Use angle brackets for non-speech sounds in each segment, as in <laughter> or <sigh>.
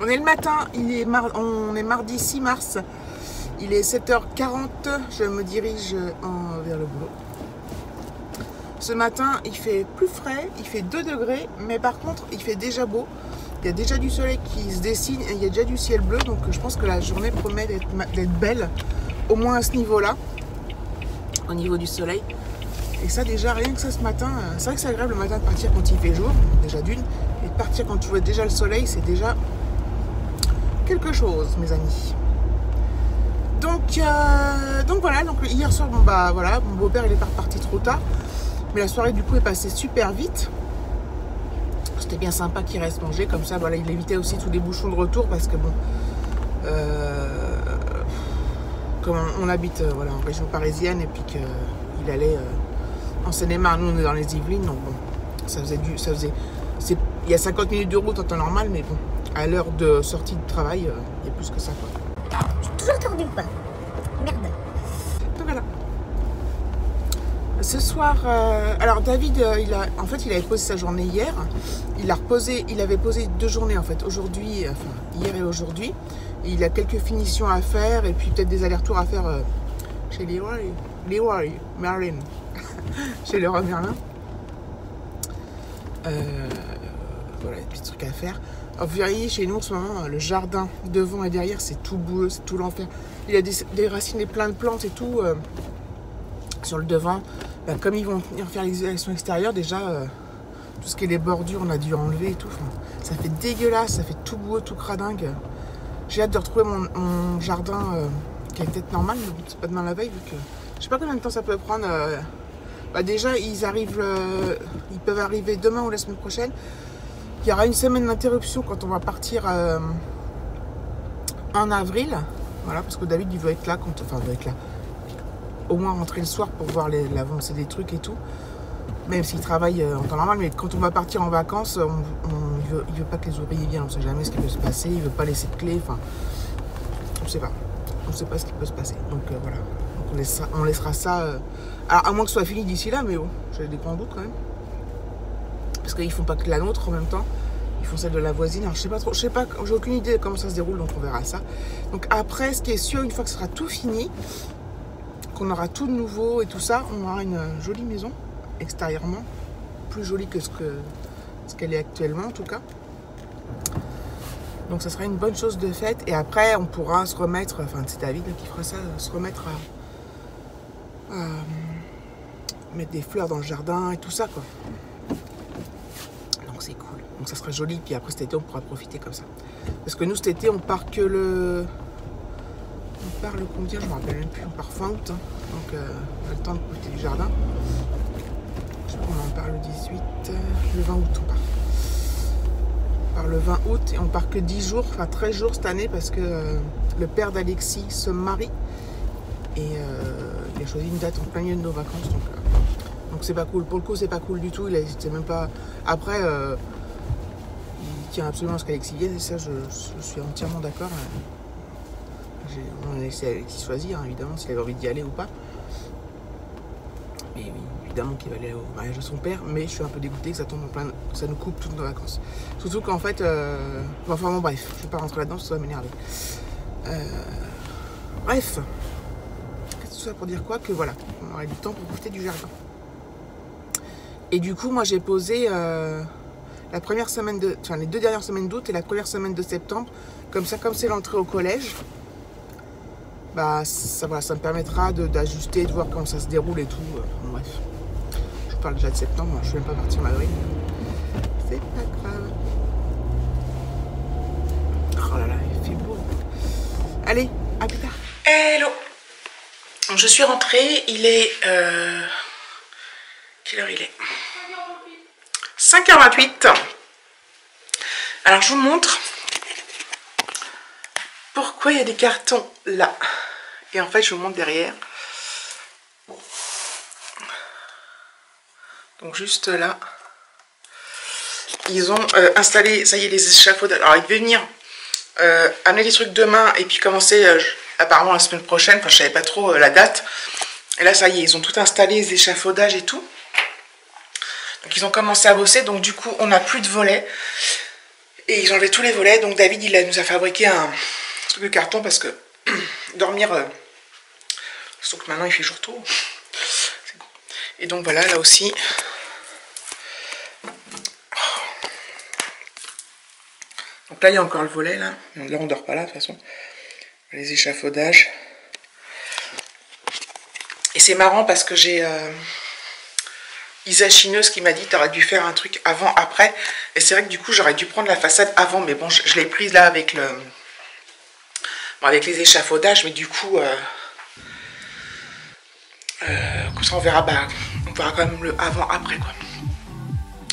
On est le matin, on est mardi 6 mars. Il est 7h40, je me dirige vers le boulot. Ce matin, il fait plus frais, il fait 2 degrés, mais par contre, il fait déjà beau. Il y a déjà du soleil qui se dessine et il y a déjà du ciel bleu, donc je pense que la journée promet d'être belle, au moins à ce niveau-là, au niveau du soleil. Et ça déjà, rien que ça ce matin, euh, c'est vrai que c'est agréable le matin de partir quand il fait jour, déjà d'une, partir quand tu vois déjà le soleil, c'est déjà quelque chose, mes amis. Donc, euh, donc voilà, donc hier soir, bon bah voilà, mon beau-père il est pas reparti trop tard, mais la soirée du coup est passée super vite. C'était bien sympa qu'il reste manger, comme ça, voilà, il évitait aussi tous les bouchons de retour parce que bon, euh, comme on, habite voilà, en région parisienne et puis qu'il allait en Seine-et-Marne, nous on est dans les Yvelines, donc bon, ça faisait du. Ça faisait, il y a 50 minutes de route en temps normal, mais bon, à l'heure de sortie de travail, euh, il y a plus que ça quoi. toujours tordu quoi. Merde. Donc voilà. Ce soir, euh, alors David, euh, il a, en fait, il avait posé sa journée hier. Il a reposé, il avait posé deux journées en fait, aujourd'hui, enfin hier et aujourd'hui. Il a quelques finitions à faire et puis peut-être des allers-retours à faire chez Leroy, Leroy, Merlin. <laughs> chez le Merlin. Euh, voilà, des petits trucs à faire. vous voyez, chez nous en ce moment, le jardin devant et derrière, c'est tout boueux, c'est tout l'enfer. Il y a des, racines et plein de plantes et tout euh, sur le devant. Bah, comme ils vont venir faire l'isolation extérieure, déjà, euh, tout ce qui est les bordures, on a dû enlever et tout. ça fait dégueulasse, ça fait tout boueux, tout cradingue. J'ai hâte de retrouver mon, jardin qui est peut-être normal, mais c'est pas demain la veille, vu que je sais pas combien de temps ça peut prendre bah, déjà, ils arrivent, euh, ils peuvent arriver demain ou la semaine prochaine. Il y aura une semaine d'interruption quand on va partir euh, en avril. Voilà, parce que David, il veut être là, quand, enfin, il veut être là. Au moins rentrer le soir pour voir l'avancée des trucs et tout. Même s'il travaille euh, en temps normal, mais quand on va partir en vacances, il, veut, veut, pas que les ouvriers viennent, on sait jamais ce qui peut se passer, il veut pas laisser de clé, enfin, on sait pas. On sait pas ce qui peut se passer. Donc voilà, on laissera, ça. Euh, à moins que ce soit fini d'ici là, mais bon, j'ai des grands doutes quand même. Parce qu'ils font pas que la nôtre en même temps. Ils font celle de la voisine. Alors je sais pas trop, je sais pas, j'ai aucune idée de comment ça se déroule, donc on verra ça. Donc après, ce qui est sûr, une fois que ce sera tout fini, qu'on aura tout de nouveau et tout ça, on aura une jolie maison extérieurement, plus jolie que ce ce qu'elle est actuellement en tout cas. Donc ça sera une bonne chose de fait. Et après, on pourra se remettre, enfin c'est David qui fera ça, se remettre à, mettre des fleurs dans le jardin et tout ça quoi. C'est cool. Donc ça sera joli. Puis après cet été, on pourra profiter comme ça. Parce que nous cet été, on part que le... On part le combien? Je me rappelle même plus. On part fin août. Hein. Donc euh, on a le temps de profiter du jardin. Je crois qu'on en part le 18, euh, le 20 août on part par le 20 août et on part que 10 jours, enfin 13 jours cette année parce que euh, le père d'Alexis se marie et il a choisi une date en plein milieu de nos vacances donc donc c'est pas cool. Pour le coup c'est pas cool du tout, il hésité même pas. Après il tient absolument à ce qu'Alexis vienne et ça je, suis entièrement d'accord. On a laissé Alexis choisir hein, évidemment s'il avait envie d'y aller ou pas. Mais oui évidemment qu'il va aller au mariage de son père, mais je suis un peu dégoûtée que ça tombe en plein, ça nous coupe toutes nos vacances. Surtout qu'en fait, euh, enfin bon bref, je vais pas rentrer là-dedans, ça va m'énerver. Euh, bref, que ça pour dire quoi Que voilà, on aurait du temps pour profiter du jardin. Et du coup, moi j'ai posé euh, la première semaine de, enfin les deux dernières semaines d'août et la première semaine de septembre, comme ça, comme c'est l'entrée au collège. Bah ça, ça me permettra d'ajuster, de, voir comment ça se déroule et tout. bref parle déjà de septembre, je ne suis même pas partie en avril. C'est pas grave. Oh là là, il fait beau. Allez, à plus tard. Hello Je suis rentrée, il est... Euh... Quelle heure il est? 5h28. Alors je vous montre pourquoi il y a des cartons là. Et en fait je vous montre derrière. Donc juste là, ils ont euh, installé, ça y est, les échafaudages. Alors ils devaient venir euh, amener les trucs demain et puis commencer euh, apparemment la semaine prochaine. Enfin, je savais pas trop la date. Et là, ça y est, ils ont tout installé, les échafaudages et tout. Donc ils ont commencé à bosser, donc du coup on n'a plus de volets. Et ils ont enlevé tous les volets, donc David il nous a fabriqué un truc de carton parce que <clears throat> dormir... Euh, sauf que maintenant il fait jour tôt. Et donc voilà, là aussi... Donc là il y a encore le volet là. Là on dort pas là de toute façon. Les échafaudages. Et c'est marrant parce que j'ai... Euh, Isa Chineuse qui m'a dit t'aurais dû faire un truc avant, après. Et c'est vrai que du coup j'aurais dû prendre la façade avant, mais bon je, l'ai prise là avec le avec les échafaudages, mais du coup euh, euh, comme ça on verra bah on verra quand même le avant après quoi.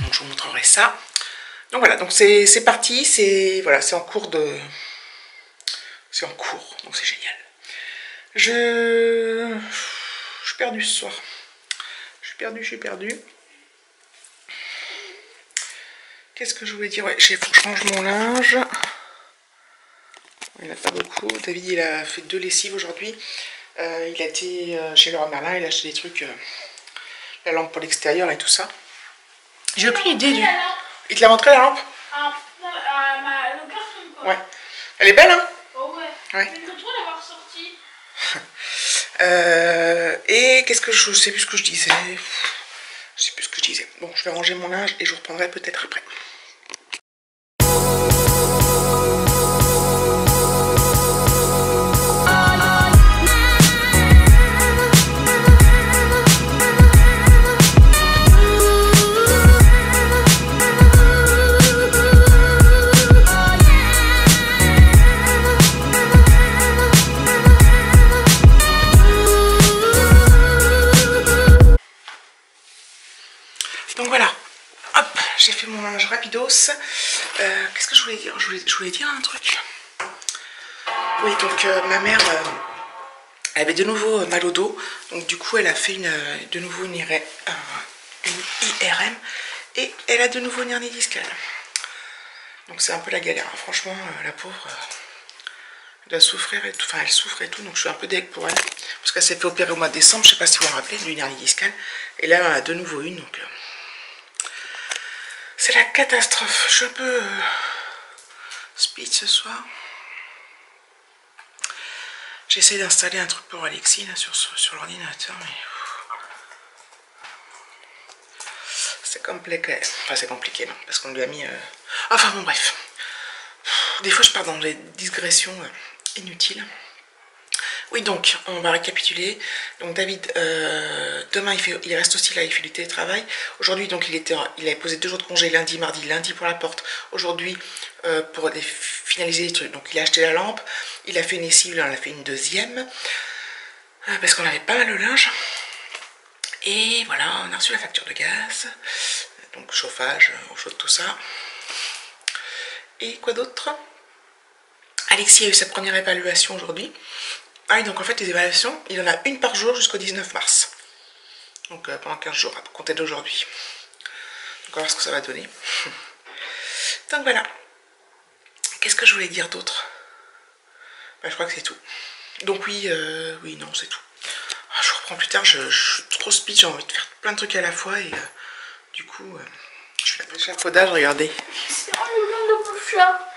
Donc je vous montrerai ça. Donc voilà, donc c'est parti, c'est voilà, en cours de. C'est en cours, donc c'est génial. Je. Je suis perdu ce soir perdu, je suis perdu. Qu'est-ce que je voulais dire? Ouais, j'ai faut que je change mon linge. Il n'y en a pas beaucoup. David, il a fait deux lessives aujourd'hui. Euh, il a été euh, chez Laurent Merlin, il a acheté des trucs, euh, la lampe pour l'extérieur et tout ça. J'ai aucune idée du... Il te l'a montré la lampe? Ah, Ouais. Elle est belle, hein? Oh ouais. ouais. l'avoir sortie. Euh, et qu'est-ce que je, je sais plus ce que je disais Je sais plus ce que je disais. Bon, je vais ranger mon linge et je reprendrai peut-être après. Euh, qu'est-ce que je voulais dire? Je voulais, dire un truc. Oui, donc euh, ma mère elle avait de nouveau mal au dos. Donc du coup, elle a fait de nouveau une, IRM, et elle a de nouveau une hernie discale. Donc c'est un peu la galère. Hein. Franchement, euh, la pauvre, elle doit souffrir et tout. Enfin, elle souffre et tout. Donc je suis un peu deg pour elle. Parce qu'elle s'est fait opérer au mois de décembre. Je sais pas si vous vous rappelez, d'une hernie discale. Et là, elle a de nouveau une. Donc c'est la catastrophe. Je suis un peu euh, speed ce soir. J'essaie d'installer un truc pour Alexis sur, l'ordinateur, mais... C'est compliqué. Enfin, c'est compliqué, non, parce qu'on lui a mis... Euh, enfin, bon, bref. Des fois, je pars dans des digressions euh, inutiles. Oui, donc, on va récapituler. Donc, David, euh, demain, il, reste aussi là, il fait du télétravail. Aujourd'hui, donc, il, était, avait posé deux jours de congé, lundi, mardi, lundi pour la porte. Aujourd'hui, euh, pour finaliser les trucs. Donc, il a acheté la lampe, il a fait une lessive, il en a fait une deuxième. Euh, parce qu'on avait pas mal de linge. Et voilà, on a reçu la facture de gaz. Donc, chauffage, eau chaude, tout ça. Et quoi d'autre? Alexis a eu sa première évaluation aujourd'hui. Ah donc en fait les évaluations, il y en a une par jour jusqu'au 19 mars. Donc euh, pendant 15 jours à compter d'aujourd'hui. Donc on va voir ce que ça va donner. <laughs> donc voilà. Qu'est-ce que je voulais dire d'autre? Bah, Je crois que c'est tout. Donc oui, euh, oui, non, c'est tout. Ah, je reprends plus tard, je, suis trop speed, j'ai envie de faire plein de trucs à la fois et euh, du coup, je suis la chapeaudage, regardez. C'est un chat.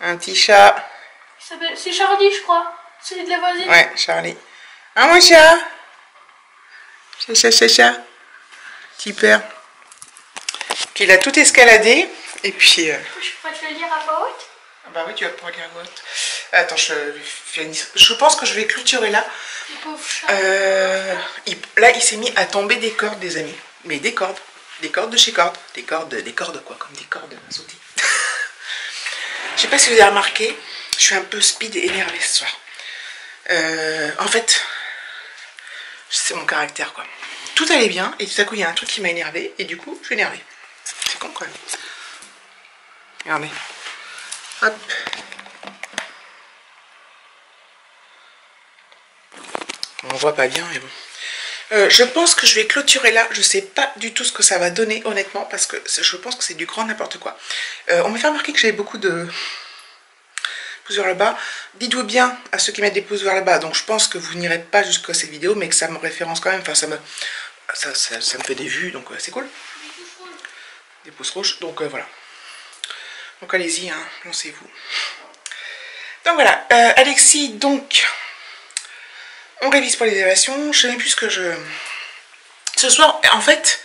Un petit chat. C'est Charlie, je crois. C'est de la voisine Ouais, Charlie. Ah, mon chat? Chat, chat, chat, chat. Petit père. Puis il a tout escaladé. Et puis... Euh... Je pourrais te le dire à voix haute? Ah bah oui, tu vas pouvoir lire à voix haute. Attends, je, je pense que je vais clôturer là. Euh, il... Là, il s'est mis à tomber des cordes, des amis. Mais des cordes. Des cordes de chez cordes. Des cordes, des cordes quoi, comme des cordes à sauter. <laughs> je sais pas si vous avez remarqué, je suis un peu speed et énervé ce soir. Euh, en fait, c'est mon caractère quoi. Tout allait bien et tout à coup il y a un truc qui m'a énervé et du coup je suis énervé. C'est con quand même. Regardez. Hop. On voit pas bien mais bon. Euh, je pense que je vais clôturer là. Je sais pas du tout ce que ça va donner honnêtement parce que je pense que c'est du grand n'importe quoi. Euh, on m'a fait remarquer que j'avais beaucoup de pouces vers le bas. Dites-vous bien à ceux qui mettent des pouces vers le bas. Donc je pense que vous n'irez pas jusqu'à cette vidéo, mais que ça me référence quand même. Enfin, ça me, ça, me fait des vues, donc euh, c'est cool. des pousses rouges. Donc euh, voilà. Donc allez-y, hein, lancez-vous. Donc voilà, euh, Alexis, donc, on révise pour les évasions. Je sais plus ce que je... Ce soir, en fait,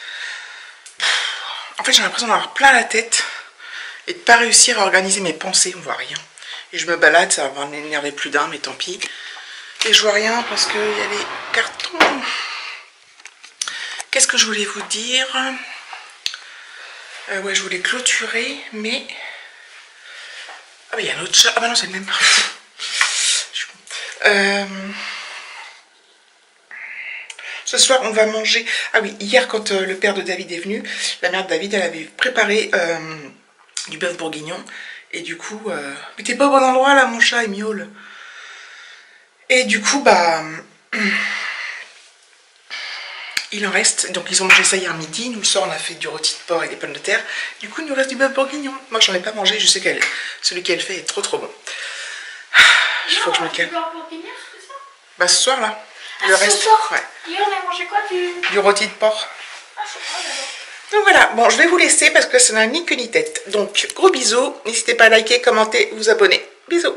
en fait j'ai l'impression d'avoir plein la tête et de pas réussir à organiser mes pensées, on voit rien. Et je me balade, ça va m'énerver plus d'un, mais tant pis. Et je vois rien parce qu'il y a les cartons. Qu'est-ce que je voulais vous dire? Euh, Ouais, je voulais clôturer, mais... Ah bah il y a un autre chat. Ah bah non, c'est le même. <laughs> euh... Ce soir, on va manger... Ah oui, hier, quand euh, le père de David est venu, la mère de David, elle avait préparé du bœuf bourguignon. Et du coup... Euh... Mais t'es pas au bon endroit, là, mon chat, il miaule. Et du coup, bah... <clears throat> Il en reste, donc ils ont mangé ça hier midi. Nous, le soir, on a fait du rôti de porc et des pommes de terre. Du coup, il nous reste du bœuf bourguignon. Moi, j'en ai pas mangé, je sais qu'elle, celui qu'elle fait est trop trop bon. Il faut que je me calme. Bah, ce soir, là. Ah, le ce reste, soir ouais. Hier, on a mangé quoi du... Du rôti de porc. Ah. Donc voilà, bon, je vais vous laisser parce que ça n'a ni queue ni tête. Donc, gros bisous. N'hésitez pas à liker, commenter, vous abonner. Bisous.